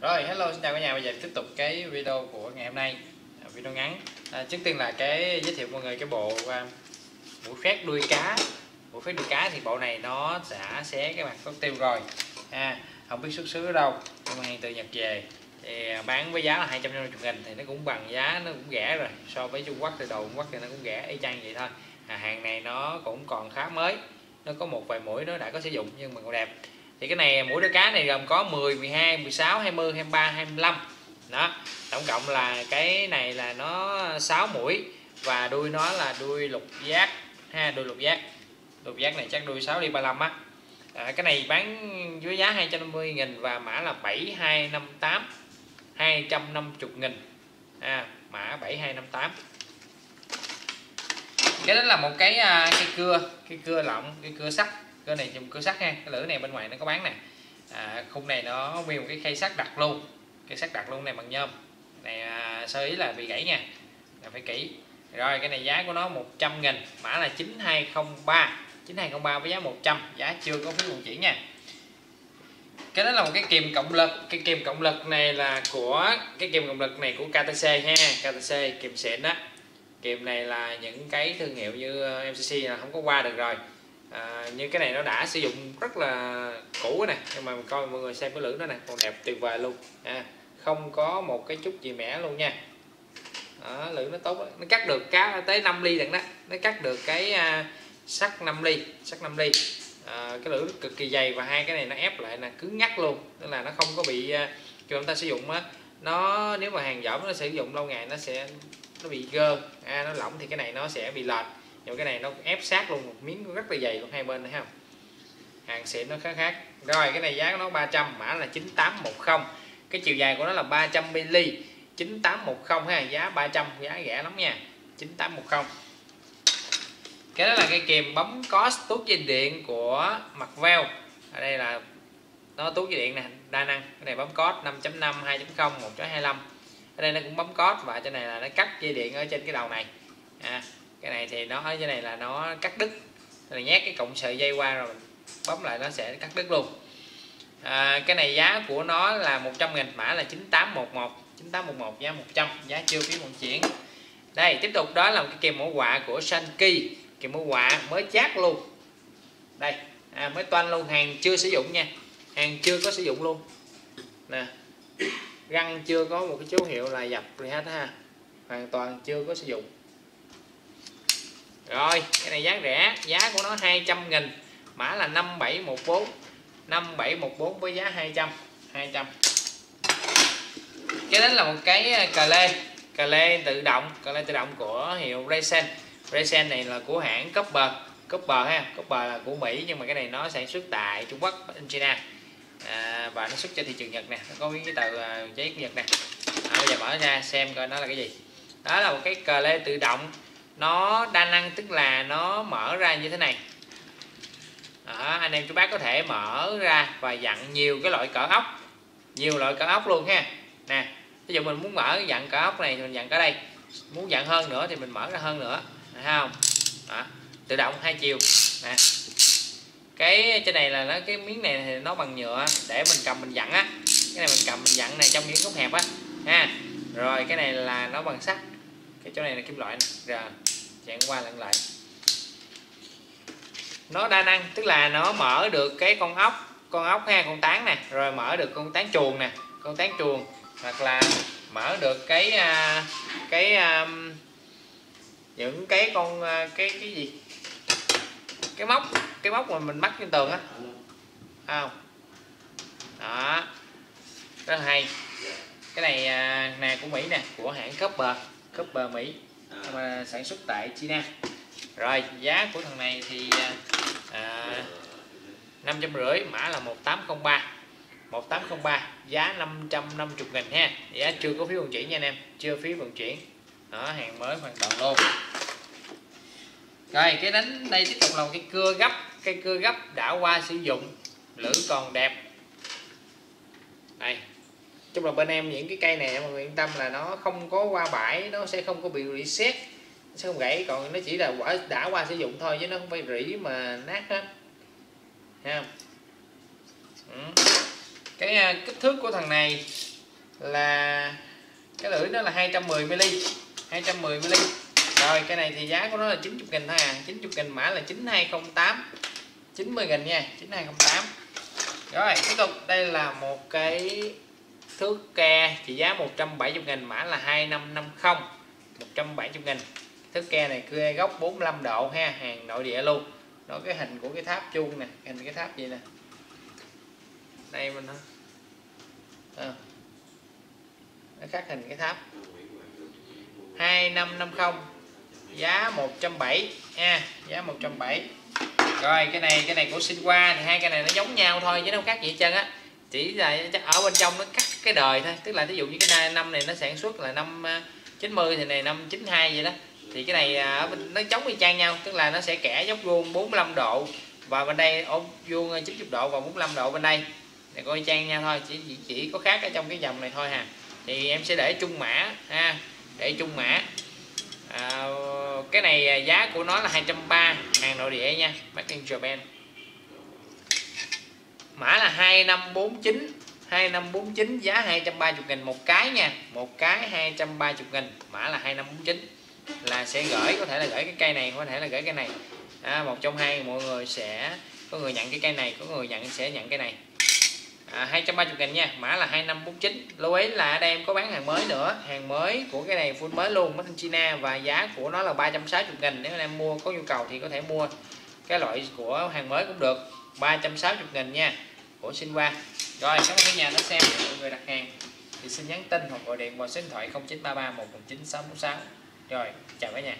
Rồi, hello xin chào cả nhà. Bây giờ tiếp tục cái video của ngày hôm nay. À, video ngắn. À, trước tiên là cái giới thiệu mọi người cái bộ à, mũi phét đuôi cá. Mũi phét đuôi cá thì bộ này nó đã xé cái mặt có tiêu rồi. À, không biết xuất xứ ở đâu, nhưng mà hàng từ Nhật về. Thì à, bán với giá là 250 nghìn thì nó cũng bằng giá nó cũng rẻ rồi. So với Trung Quốc thì đồ Trung Quốc thì nó cũng rẻ y chang vậy thôi. À, hàng này nó cũng còn khá mới. Nó có một vài mũi nó đã có sử dụng nhưng mà còn đẹp thì cái này mũi đuôi cá này gồm có 10 12 16 20 23 25 đó tổng cộng là cái này là nó 6 mũi và đuôi nó là đuôi lục giác. Ha đuôi lục giác. Lục giác này chắc đuôi 6 đi 35 á. À, cái này bán với giá 250 nghìn và mã là 7258 250 nghìn. À, mã 7258 cái đó là một cái à, cây cưa cây cưa lọng cây cưa sắt cái này dùng cửa sắt ha cái lưỡi này bên ngoài nó có bán nè. À, khung này nó nguyên một cái khay sắt đặt luôn. Cái sắt đặt luôn này bằng nhôm. Này à, sơ ý là bị gãy nha là phải kỹ. Rồi cái này giá của nó 100 nghìn mã là 9203 9203 với giá 100 giá chưa có phí vận chuyển nha. Cái đó là một cái kìm cộng lực. Cái kìm cộng lực này là của cái kìm cộng lực này của KTC ha. KTC kìm xịn đó. Kìm này là những cái thương hiệu như MCC là không có qua được rồi à, như cái này nó đã sử dụng rất là cũ này nhưng mà coi mọi người xem cái lưỡi nó này còn đẹp tuyệt vời luôn. À, không có một cái chút gì mẻ luôn nha. Đó, lưỡi nó tốt đó. nó cắt được cá tới 5 ly đằng đó. Nó cắt được cái à, sắt 5 ly sắt 5 ly. À, cái lưỡi cực kỳ dày và hai cái này nó ép lại là cứng ngắt luôn. Tức là nó không có bị à, khi chúng ta sử dụng á nó nếu mà hàng dởm nó sử dụng lâu ngày nó sẽ nó bị gơ. À, nó lỏng thì cái này nó sẽ bị lệch nhưng cái này nó ép sát luôn một miếng rất là dày luôn hai bên này không hàng xịn nó khá khác. Rồi cái này giá của nó 300 mã là 9810 cái chiều dài của nó là 300 mm 9810 ha giá 300 giá rẻ lắm nha. 9810 cái đó là cái kìm bấm có tuốt dây điện của mặt veo ở đây là nó tuốt dây điện nè đa năng. Cái này bấm code 5.5 2.0 1.25 ở đây nó cũng bấm code và trên này là nó cắt dây điện ở trên cái đầu này. À, cái này thì nó ở dưới này là nó cắt đứt. Là nhét cái cộng sợi dây qua rồi bấm lại nó sẽ cắt đứt luôn. À, cái này giá của nó là 100 nghìn mã là 9811 9811 giá 100 giá chưa phí vận chuyển. Đây tiếp tục đó là một cái kèm mẫu quạ của Sanki. Kèm mẫu quạ mới chát luôn. Đây à, mới toanh luôn hàng chưa sử dụng nha. Hàng chưa có sử dụng luôn. Nè răng chưa có một cái dấu hiệu là dập gì hết ha. Hoàn toàn chưa có sử dụng rồi cái này giá rẻ giá của nó 200 nghìn mã là 5714 5714 với giá 200 200 cái đó là một cái ờ, cà lê cà lê tự động cà lê tự động của hiệu Raysen Raysen này là của hãng Copper Copper ha Copper là của Mỹ nhưng mà cái này nó sản xuất tại Trung Quốc China. À, và nó xuất cho thị trường Nhật nè nó có cái tờ ờ, giấy của Nhật nè. À, bây giờ mở ra xem coi nó là cái gì. Đó là một cái cờ lê tự động nó đa năng tức là nó mở ra như thế này. Đó, anh em chú bác có thể mở ra và dặn nhiều cái loại cỡ ốc. Nhiều loại cỡ ốc luôn ha. Nè ví dụ mình muốn mở dặn cỡ ốc này thì mình dặn cỡ đây. Muốn dặn hơn nữa thì mình mở ra hơn nữa. Thấy không? Đó, tự động hai chiều. Nè cái trên này là nó cái miếng này thì nó bằng nhựa để mình cầm mình dặn á. Cái này mình cầm mình dặn này trong những góc hẹp á. Ha rồi cái này là nó bằng sắt. Cái chỗ này là kim loại nè. Rồi chạy qua lặn lại. Nó đa năng, tức là nó mở được cái con ốc con ốc ha, con tán nè, rồi mở được con tán chuồng nè, con tán chuồng, hoặc là mở được cái à, cái à, những cái con à, cái cái gì? Cái móc cái móc mà mình bắt trên tường á. Không? Đó. Rất là hay. Cái này này nè, của Mỹ nè, của hãng Copper Copper Mỹ mà sản xuất tại China. Rồi, giá của thằng này thì à, à, năm trăm rưỡi, mã là 1803 1803 giá 550 nghìn ha. Giá chưa có phí vận chuyển nha anh em, chưa phí vận chuyển. Đó, hàng mới hoàn toàn luôn. Rồi, cái đánh đây tiếp tục là một cái cưa gấp cây cưa gấp đã qua sử dụng lưỡi còn đẹp. Đây chung là bên em những cái cây này mọi người yên tâm là nó không có qua bãi, nó sẽ không có bị reset, sẽ không gãy. Còn nó chỉ là quả, đã qua sử dụng thôi chứ nó không phải rỉ mà nát hết. Ha ừ. cái à, kích thước của thằng này là, cái lưỡi nó là 210 mm 210 mm rồi, cái này thì giá của nó là 90 nghìn thôi à 90 nghìn mã là 9208 90 nghìn nha 9208 rồi, tiếp tục, đây là một cái thước ke trị giá 170 nghìn, mã là 2550 170 nghìn. Thước ke này cưa góc 45 độ ha, hàng nội địa luôn. Đó cái hình của cái tháp chuông nè, hình cái tháp gì nè. Đây mình à. nó khắc hình cái tháp. 2550 giá 170 ha, giá 170 rồi, cái này cái này của sinh qua thì hai cái này nó giống nhau thôi chứ nó không khác gì hết trơn á chỉ là ở bên trong nó cắt cái đời thôi. Tức là ví dụ như cái năm này nó sản xuất là năm ờ, 90 thì này năm 92 vậy đó. Thì cái này ờ, ở bên nó chống y chang nhau. Tức là nó sẽ kẻ dốc vuông 45 độ và bên đây ốm vuông ờ, 90 độ và 45 độ bên đây. Này coi chang nhau thôi. Chỉ, chỉ chỉ có khác ở trong cái dòng này thôi hà. Thì em sẽ để chung mã ha. Để chung mã. À, cái này giá của nó là 230 hàng nội địa nha. Made in Japan mã là 2549 2549 giá 230 nghìn một cái nha. Một cái 230 nghìn. Mã là 2549 là sẽ gửi có thể là gửi cái cây này có thể là gửi cái này. À, một trong hai mọi người sẽ có người nhận cái cây này có người nhận sẽ nhận cái này. À, 230 nghìn nha. Mã là 2549 lưu ý là ở đây em có bán hàng mới nữa. Hàng mới của cái này full mới luôn Made in China. Và giá của nó là 360 nghìn. Nếu anh em mua có nhu cầu thì có thể mua cái loại của hàng mới cũng được. 360 nghìn nha. Của Sinwa rồi cảm ơn nhà nó xem mọi người đặt hàng. Thì xin nhắn tin hoặc gọi điện vào số điện thoại 0933 119 646 rồi, chào cả nhà.